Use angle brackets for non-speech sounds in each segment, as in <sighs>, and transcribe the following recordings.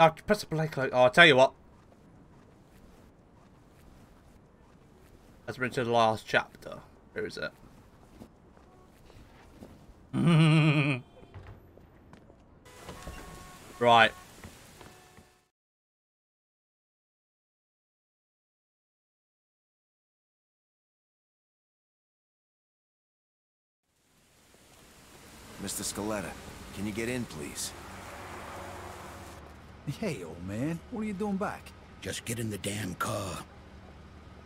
Oh, press the play close. Oh, I'll tell you what. Let's bring to the last chapter. Where is it? <laughs> right. Mr. Scaletta, can you get in, please? Hey, old man. What are you doing back? Just get in the damn car.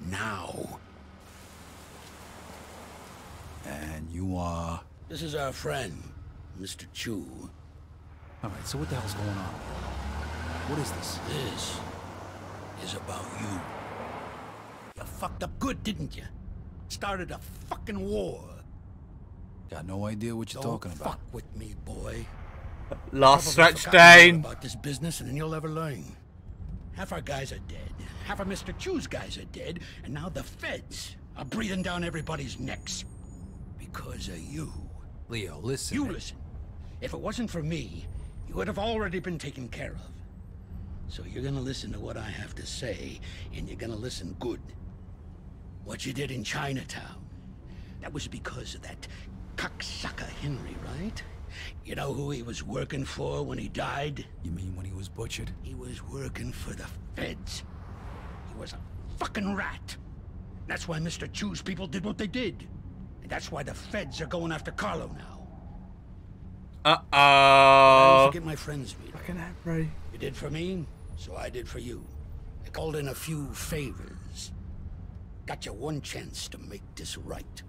Now. And you are... This is our friend, Mr. Chu. Alright, so what the hell's going on? What is this? This is about you. You fucked up good, didn't you? Started a fucking war. Got no idea what you're Don't talking about. fuck with me, boy. Last Probably stretch, forgotten Dane. about this business, and then you'll ever learn. Half our guys are dead. Half of Mr. Chu's guys are dead, and now the feds are breathing down everybody's necks. Because of you. Leo, listen. You listen. If it wasn't for me, you would have already been taken care of. So you're gonna listen to what I have to say, and you're gonna listen good. What you did in Chinatown, that was because of that cocksucker Henry, right? You know who he was working for when he died? You mean when he was butchered? He was working for the feds. He was a fucking rat. That's why Mr. Chu's people did what they did. And that's why the feds are going after Carlo now. Uh I oh. don't forget my friends, Vito. Fucking Henry. You did for me, so I did for you. I called in a few favors. Got you one chance to make this right.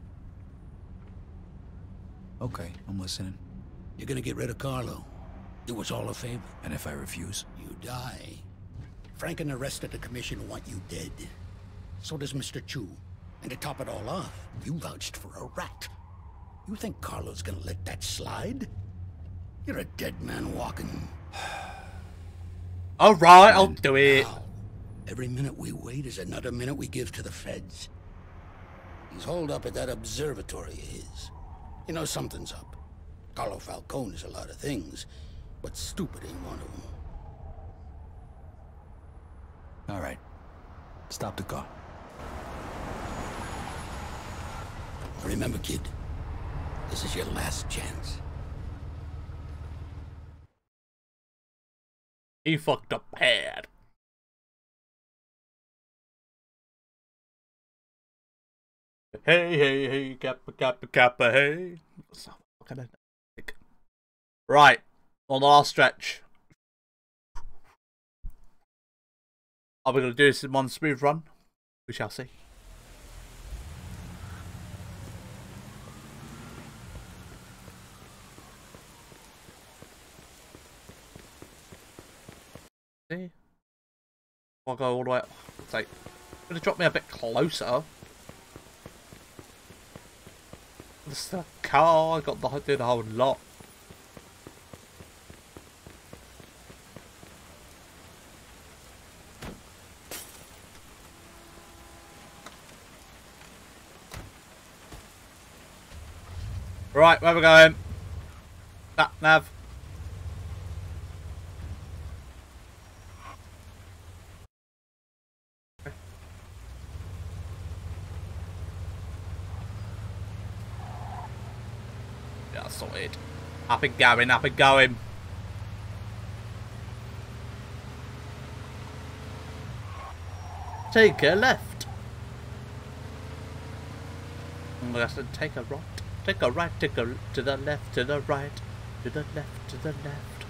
Okay, I'm listening. You're gonna get rid of Carlo. Do us all a favor. And if I refuse? You die. Frank and the rest of the commission want you dead. So does Mr. Chu. And to top it all off, you vouched for a rat. You think Carlo's gonna let that slide? You're a dead man walking. <sighs> Alright, I'll do it. Now, every minute we wait is another minute we give to the feds. He's holed up at that observatory of his. You know something's up. Carlo Falcone is a lot of things, but stupid ain't one of them. Alright. Stop the car. Remember, kid, this is your last chance. He fucked up bad. Hey, hey, hey, kappa, kappa, kappa, hey. What's that? What kind of music? Right, on the last stretch. Are we going to do this in one smooth run? We shall see. See? I'll go all the way up. It's like, gonna drop me a bit closer. This car, I got the do the whole lot. Right, where we going? Sat nav. Yeah, sorted. Up and going, up and going. Take a left. Mm, I said take a right. Take a right, take a to the left, to the right, to the left, to the left.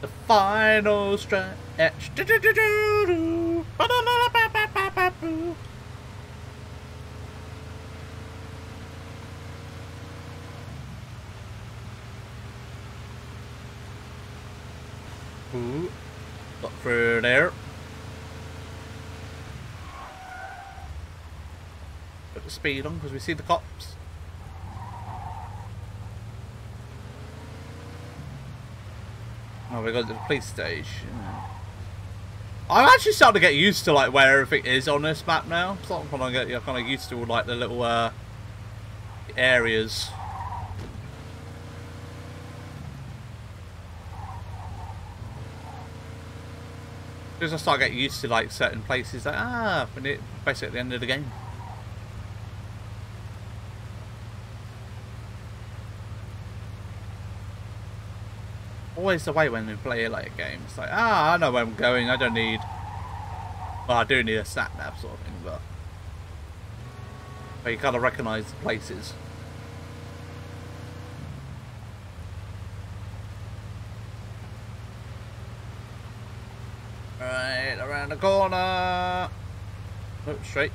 The final stretch. Do-do-do-do-do. Ba-da-da-da-ba-ba-ba-boo. Ooh, got through there. Put the speed on because we see the cops. Oh, we got to the police station. I'm actually starting to get used to like where everything is on this map now. Not kind of get used to all like the little uh areas. Because I start getting used to like certain places, like ah, when it basically at the end of the game. Always the way when we play like a game. It's like ah, I know where I'm going. I don't need. Well, I do need a sat nav sort of thing, but but you kind of recognise the places. Right around the corner. Oh, straight.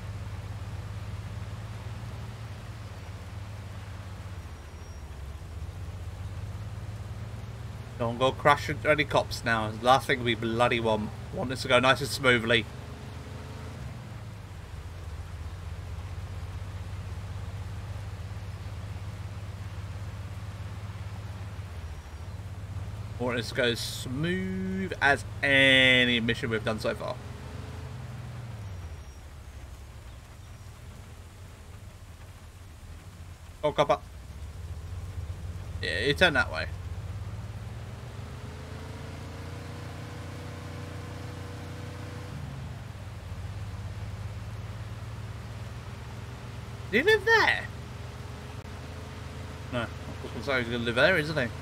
Don't go crashing any cops now. Last thing we bloody want. Want this to go nice and smoothly. Want this to go smooth as any mission we've done so far. Oh, copper. Yeah, you turn that way. Do you live there? No, to say he's going to live there, isn't he?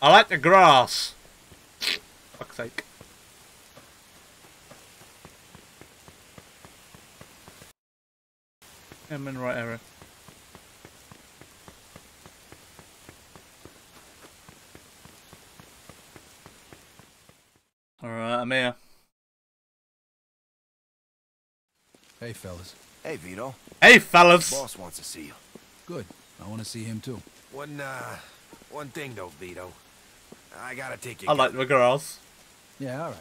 I like the grass. Fuck's sake. I'm in the right area. Alright, I'm here. Hey, fellas. Hey, Vito. Hey, fellas! Boss wants to see you. Good. I want to see him too. One, uh, one thing though, Vito. I gotta take you. I like the grass. Yeah, all right.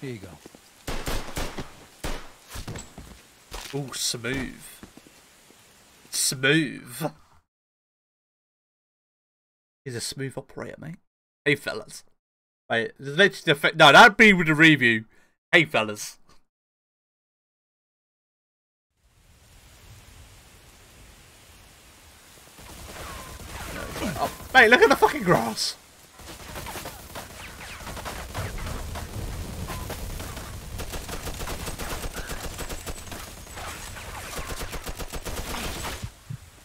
Here you go. Ooh, smooth. Smooth. He's a smooth operator, mate. Hey, fellas. Wait, let's defend. No, that'd be with the review. Hey, fellas. Oh, mate, look at the fucking grass.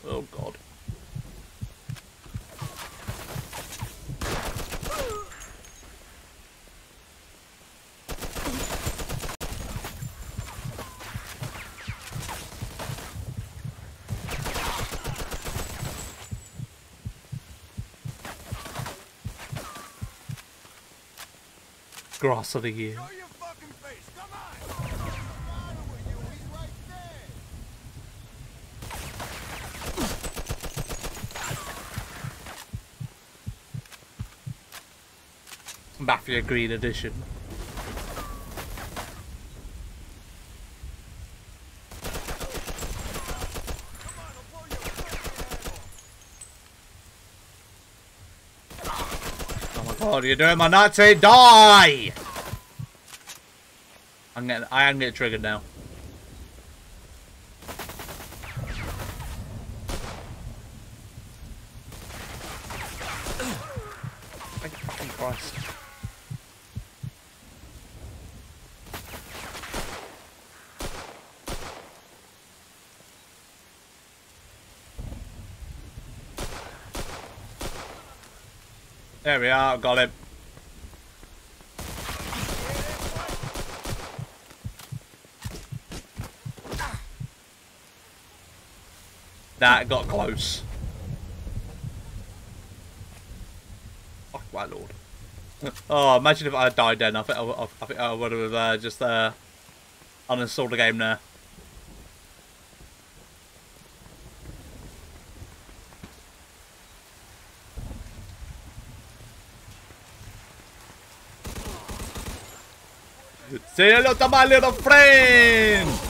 Oh god. Grass of the year. your fucking face. Mafia Green Edition. Oh are you're doing my Nazi die! I'm getting I am getting triggered now. Thank you fucking Christ. There we are, got him. That got close. Fuck my lord. <laughs> oh, imagine if I died then. I think I, I, I, think I would have uh, just uh, uninstalled the game there. Say hello to my little friend!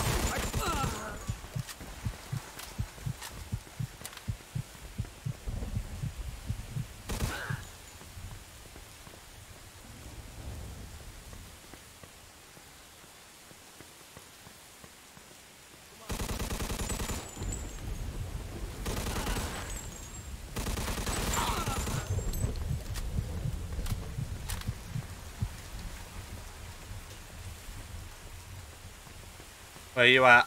Where you at?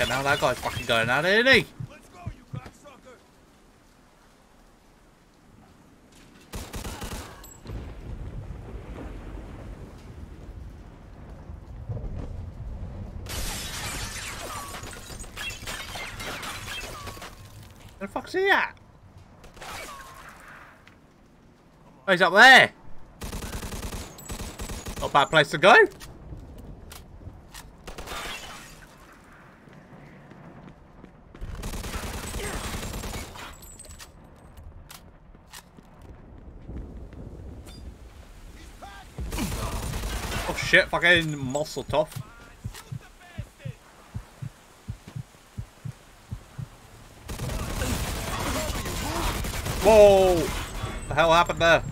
Yeah, now that guy's fucking going at it, isn't he? Let's go, you cocksucker! Where the fuck's he at? Oh, he's up there. Not a bad place to go. Oh shit, fucking muscle tough. What The hell happened there?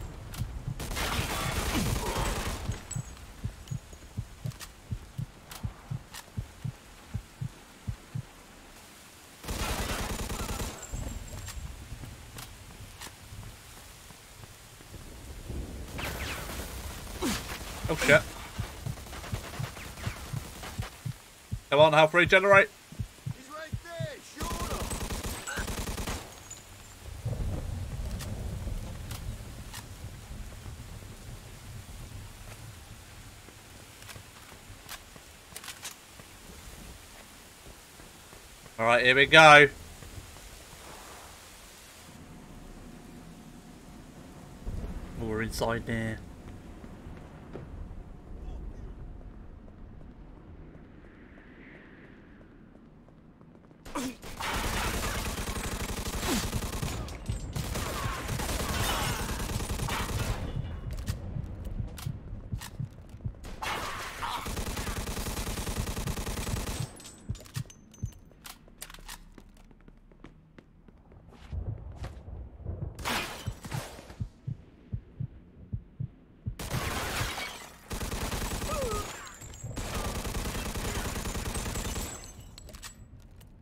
Oh shit. Come on, health regenerate. He's right there! Shoot him! Alright, here we go. We're inside there.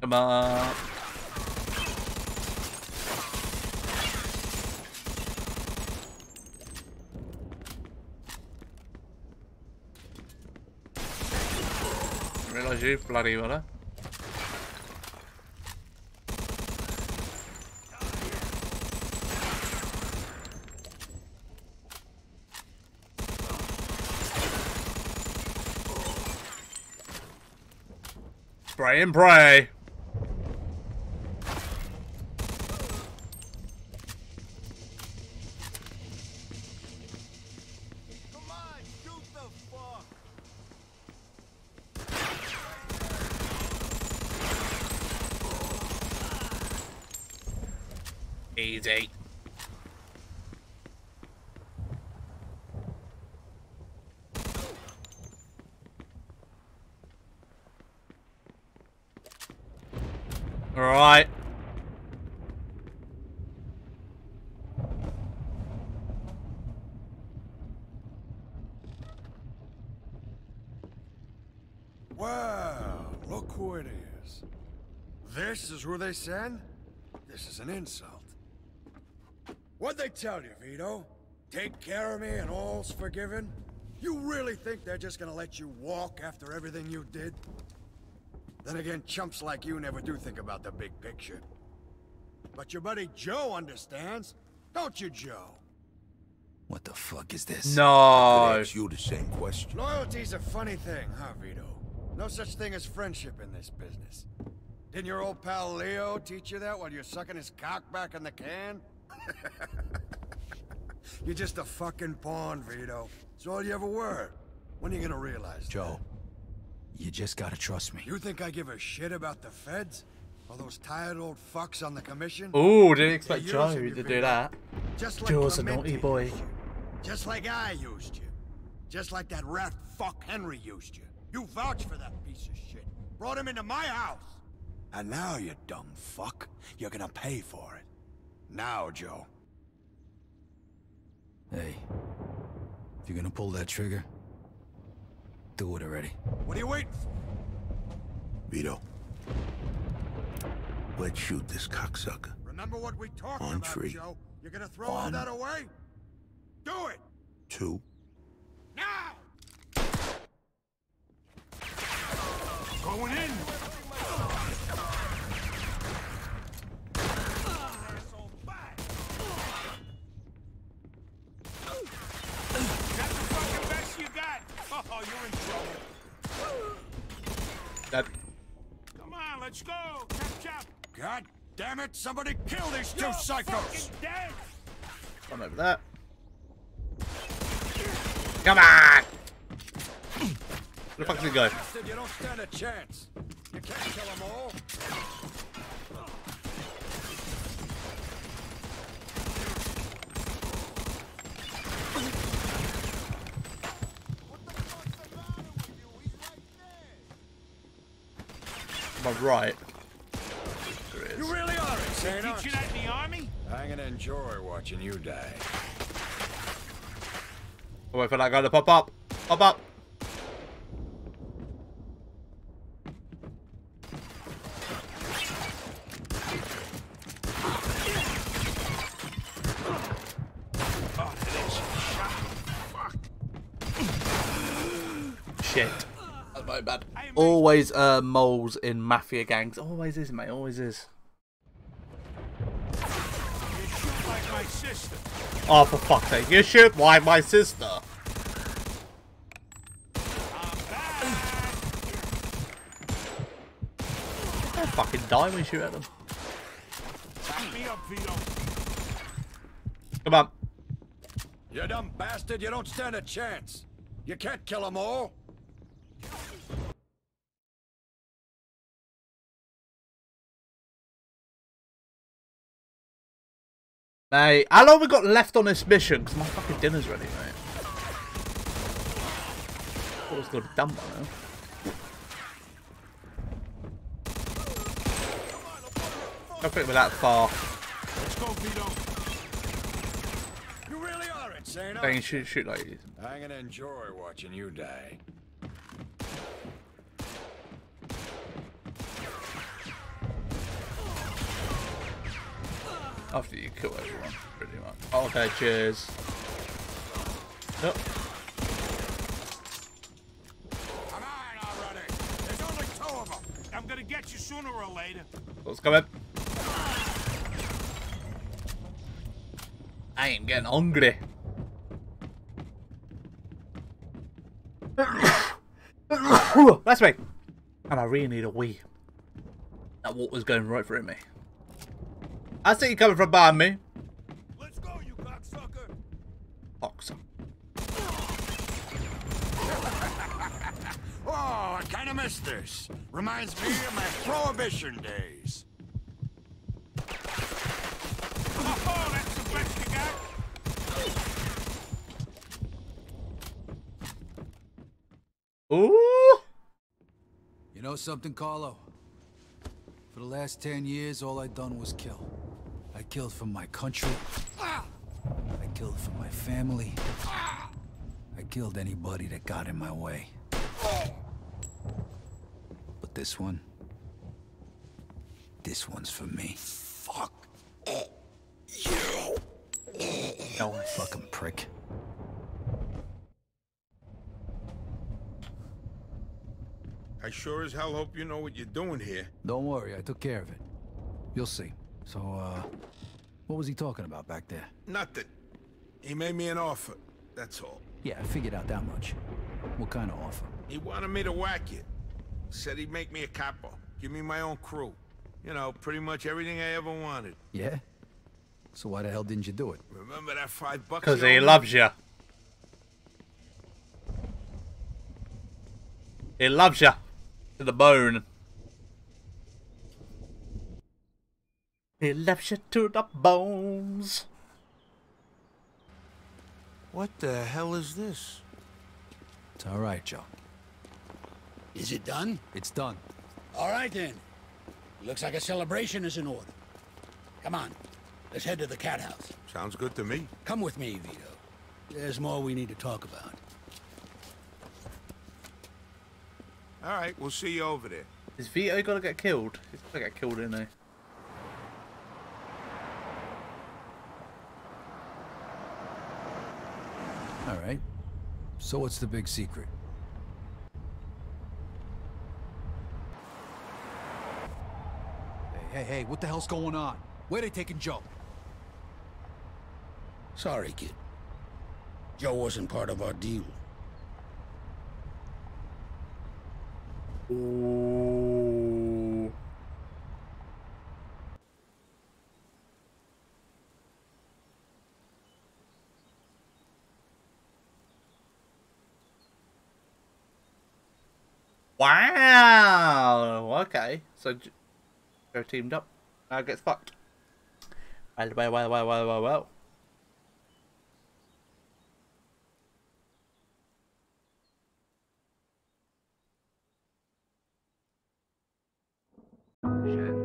Come on. Realise you bloody well, eh? Spray and pray. Easy. Alright. Wow, look who it is. This is who they send? This is an insult. What'd they tell you, Vito? Take care of me and all's forgiven? You really think they're just gonna let you walk after everything you did? Then again, chumps like you never do think about the big picture. But your buddy Joe understands, don't you, Joe? What the fuck is this? No. I ask you the same question. Loyalty's a funny thing, huh, Vito? No such thing as friendship in this business. Didn't your old pal Leo teach you that while you're sucking his cock back in the can? <laughs> you're just a fucking pawn, Vito. It's all you ever were. When are you gonna realize Joe, You just gotta trust me. You think I give a shit about the feds? All those tired old fucks on the commission? Ooh, didn't expect Joe to do Vito. that. Just like Joe's a naughty boy. you. Just like I used you. Just like that rat fuck Henry used you. You vouched for that piece of shit. Brought him into my house. And now, you dumb fuck, you're gonna pay for it. Now, Joe. Hey, if you're gonna pull that trigger, do it already. What are you waiting for? Vito. Let's shoot this cocksucker. Remember what we talked On about, tree. Joe? You're gonna throw all that away? Do it! Two. Now! Going in! That's the fucking best you got. Oh, you're in trouble. That Come on, let's go. Catch up. God damn it! Somebody kill these 2 You're psychos! fucking dead. one over there. Come on! Where the fuck did he go? You don't stand a chance. You can't kill them all. My right. There it You is. Really are insane, Teach you you? that in the army? I'm gonna enjoy watching you die. I'll wait for that guy to pop up. Pop up. Oh, this shot. Fuck. Shit. That's my bad. Always uh, moles in mafia gangs. Always is, mate. Always is. Oh, for fuck's sake. You shoot like my sister. They'll fucking die when you shoot at them. Come on. You dumb bastard, you don't stand a chance. You can't kill them all. Mate, how long we got left on this mission? Because my fucking dinner's ready, mate. Thought it was going to be done by now. Don't think we're that far. Let's go, Vito. You really are insane, They aren't shoot, shoot like you? I'm gonna enjoy watching you die. After you kill everyone, pretty much. Okay, cheers. Oh. Yep. Come on already. There's only two of them. I'm gonna get you sooner or later. What's coming? I am getting hungry. <coughs> That's me. And I really need a wee. That water's going right through me. I see you coming from behind me. Let's go, you cocksucker. Oxen. <laughs> Oh, I kind of missed this. Reminds me of my prohibition days. Oh, that's the best you got. Ooh. You know something, Carlo? For the last ten years, all I done was kill. I killed for my country. I killed for my family. I killed anybody that got in my way. But this one... This one's for me. Fuck. You! No. Fucking prick. I sure as hell hope you know what you're doing here. Don't worry, I took care of it. You'll see. So, uh... What was he talking about back there? Nothing. He made me an offer. That's all. Yeah, I figured out that much. What kind of offer? He wanted me to whack it. Said he'd make me a capo. Give me my own crew. You know, pretty much everything I ever wanted. Yeah? So why the hell didn't you do it? Remember that five bucks? Because he loves you. He loves you. to the bone. He left you to the bones. What the hell is this? It's all right, Joe. Is it done? It's done. All right, then. Looks like a celebration is in order. Come on. Let's head to the cat house. Sounds good to me. Come with me, Vito. There's more we need to talk about. All right, we'll see you over there. Is Vito gonna get killed? He's gonna get killed, isn't he? All right. So what's the big secret? Hey, hey, hey, what the hell's going on? Where they taking Joe? Sorry, kid. Joe wasn't part of our deal. Ooh. Wow. Okay. So J- Joe teamed up. Now gets fucked. Well, well, well, well, well, well, well. Shit.